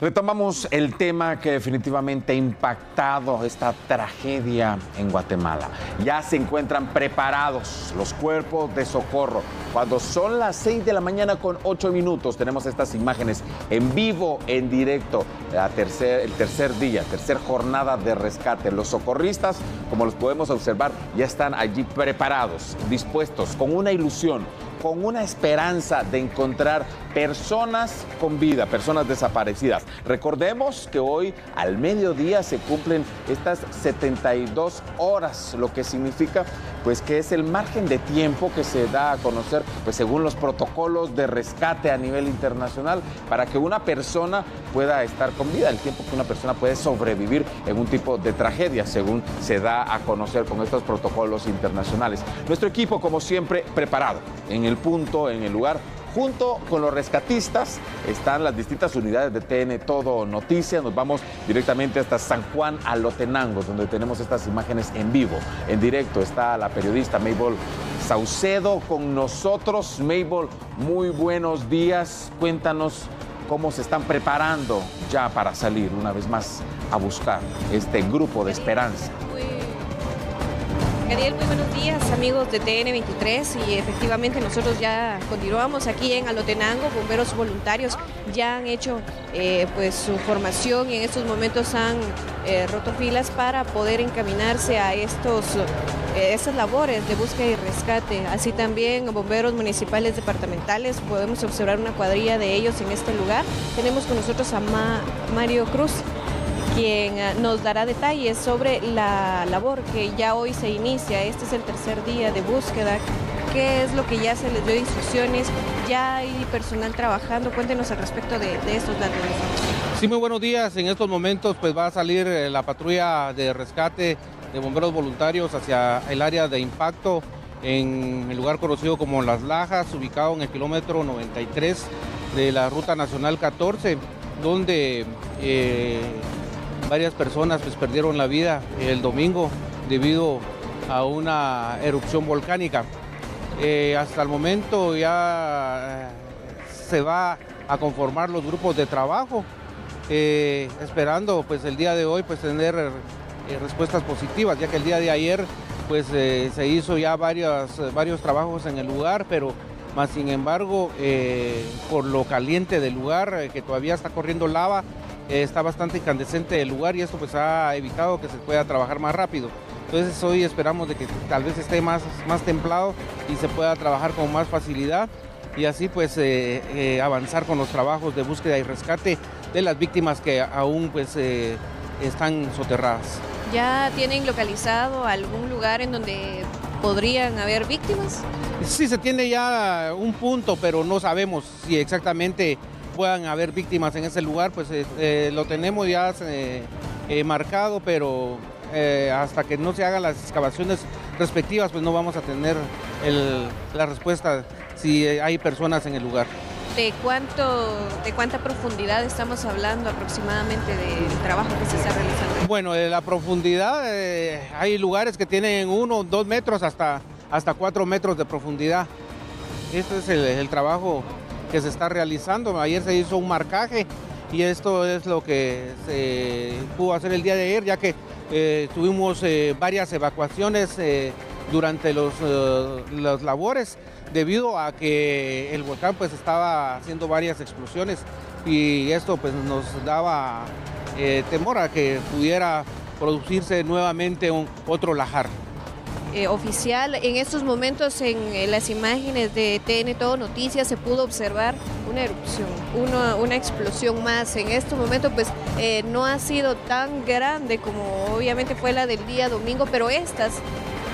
Retomamos el tema que definitivamente ha impactado esta tragedia en Guatemala. Ya se encuentran preparados los cuerpos de socorro. Cuando son las 6 de la mañana con 8 minutos, tenemos estas imágenes en vivo, en directo, la tercer, el tercer día, tercer jornada de rescate. Los socorristas, como los podemos observar, ya están allí preparados, dispuestos, con una ilusión, con una esperanza de encontrar personas con vida, personas desaparecidas. Recordemos que hoy al mediodía se cumplen estas 72 horas, lo que significa pues que es el margen de tiempo que se da a conocer pues según los protocolos de rescate a nivel internacional para que una persona pueda estar con vida, el tiempo que una persona puede sobrevivir en un tipo de tragedia según se da a conocer con estos protocolos internacionales. Nuestro equipo como siempre preparado en el punto, en el lugar Junto con los rescatistas están las distintas unidades de TN Todo Noticias. Nos vamos directamente hasta San Juan Alotenango, donde tenemos estas imágenes en vivo. En directo está la periodista Mabel Saucedo con nosotros. Mabel, muy buenos días. Cuéntanos cómo se están preparando ya para salir una vez más a buscar este grupo de esperanza. Gadiel, muy buenos días amigos de TN23 y efectivamente nosotros ya continuamos aquí en Alotenango, bomberos voluntarios ya han hecho eh, pues su formación y en estos momentos han eh, roto filas para poder encaminarse a estos eh, estas labores de búsqueda y rescate. Así también bomberos municipales departamentales, podemos observar una cuadrilla de ellos en este lugar. Tenemos con nosotros a Mario Cruz, quien eh, nos dará detalles sobre la labor que ya hoy se inicia. Este es el tercer día de búsqueda. ¿Qué es lo que ya se les dio instrucciones? ¿Ya hay personal trabajando? Cuéntenos al respecto de, estos datos. Sí, muy buenos días. En estos momentos pues va a salir eh, la patrulla de rescate de bomberos voluntarios hacia el área de impacto en el lugar conocido como Las Lajas, ubicado en el kilómetro 93 de la Ruta Nacional 14, donde eh, varias personas pues, perdieron la vida el domingo debido a una erupción volcánica. Eh, hasta el momento ya eh, se va a conformar los grupos de trabajo, eh, esperando pues el día de hoy pues tener respuestas positivas, ya que el día de ayer pues se hizo ya varios, varios trabajos en el lugar, pero más sin embargo por lo caliente del lugar, que todavía está corriendo lava, está bastante incandescente el lugar y esto pues ha evitado que se pueda trabajar más rápido. Entonces hoy esperamos de que tal vez esté más, más templado y se pueda trabajar con más facilidad y así pues eh, eh, avanzar con los trabajos de búsqueda y rescate de las víctimas que aún pues eh, están soterradas. ¿Ya tienen localizado algún lugar en donde podrían haber víctimas? Sí, se tiene ya un punto, pero no sabemos si exactamente puedan haber víctimas en ese lugar, pues eh, eh, lo tenemos ya eh, marcado, pero hasta que no se hagan las excavaciones respectivas, pues no vamos a tener la respuesta si hay personas en el lugar. ¿De, cuánto, ¿De cuánta profundidad estamos hablando aproximadamente del trabajo que se está realizando? Bueno, de la profundidad, hay lugares que tienen uno, dos metros hasta, hasta cuatro metros de profundidad. Este es el trabajo que se está realizando. Ayer se hizo un marcaje y esto es lo que se pudo hacer el día de ayer, ya que eh, tuvimos eh, varias evacuaciones eh, durante los, las labores debido a que el volcán pues estaba haciendo varias explosiones y esto pues nos daba temor a que pudiera producirse nuevamente un, otro lajar. Eh, oficial. En estos momentos en, las imágenes de TN Todo Noticias se pudo observar una erupción, una, explosión más. En estos momentos pues eh, no ha sido tan grande como obviamente fue la del día domingo, pero estas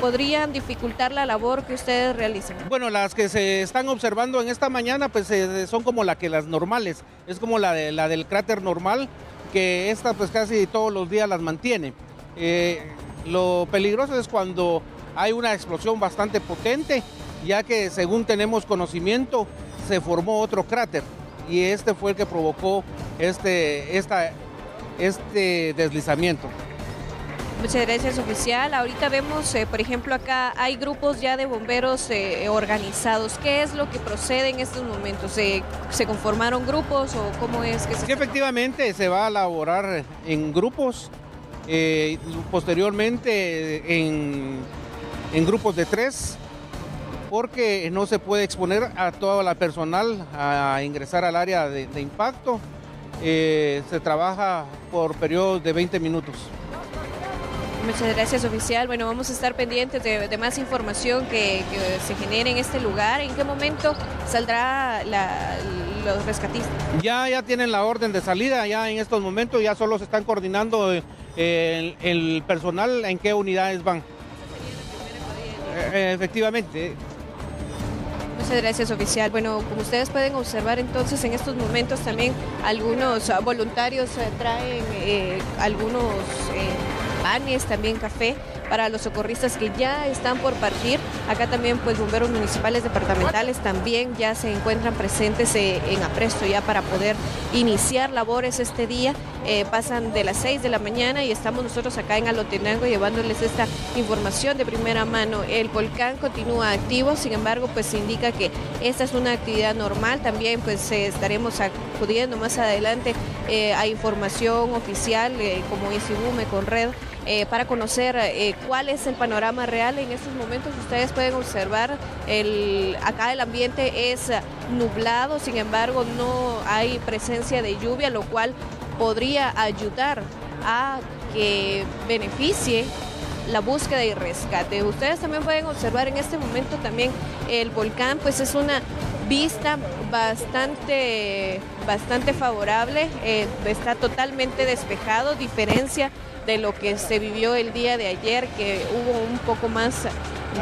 podrían dificultar la labor que ustedes realizan? Bueno, las que se están observando en esta mañana pues eh, son como la que las normales, es como la, de, la del cráter normal, que esta pues casi todos los días las mantiene. lo peligroso es cuando hay una explosión bastante potente, ya que según tenemos conocimiento, se formó otro cráter y este fue el que provocó este, esta, este deslizamiento. Muchas gracias, oficial. Ahorita vemos, eh, por ejemplo, acá hay grupos ya de bomberos eh, organizados. ¿Qué es lo que procede en estos momentos? ¿Se, conformaron grupos o cómo es que se...? Sí, efectivamente, se va a elaborar en grupos, eh, posteriormente en, grupos de tres, porque no se puede exponer a toda la personal a ingresar al área de, impacto. se trabaja por periodos de 20 minutos. Muchas gracias, oficial. Bueno, vamos a estar pendientes de, más información que, se genere en este lugar. ¿En qué momento saldrá los rescatistas? Ya, ya tienen la orden de salida, ya en estos momentos ya solo se están coordinando eh, el, personal en qué unidades van. Eh, efectivamente. Muchas gracias, oficial. Bueno, como ustedes pueden observar, entonces en estos momentos también algunos voluntarios eh, traen algunos panes, también café para los socorristas que ya están por partir. Acá también pues bomberos municipales departamentales también ya se encuentran presentes eh, en apresto ya para poder iniciar labores este día. Eh, pasan de las 6 de la mañana y estamos nosotros acá en Alotenango llevándoles esta información de primera mano. El volcán continúa activo, sin embargo pues indica que esta es una actividad normal. También pues estaremos acudiendo más adelante eh, a información oficial como Isibume con Red eh, para conocer eh, cuál es el panorama real. En estos momentos ustedes pueden observar, el, acá el ambiente es nublado, sin embargo no hay presencia de lluvia, lo cual podría ayudar a que beneficie la búsqueda y rescate. Ustedes también pueden observar en este momento también el volcán, pues es una vista bastante, bastante favorable, eh, está totalmente despejado, diferencia de lo que se vivió el día de ayer, que hubo un poco más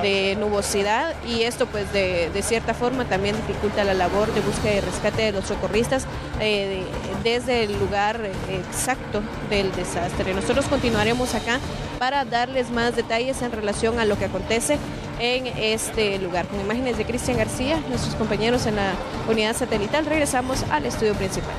de nubosidad y esto pues de, cierta forma también dificulta la labor de búsqueda y rescate de los socorristas eh, desde el lugar exacto del desastre. Nosotros continuaremos acá para darles más detalles en relación a lo que acontece en este lugar. Con imágenes de Cristian García, nuestros compañeros en la unidad satelital, regresamos al estudio principal.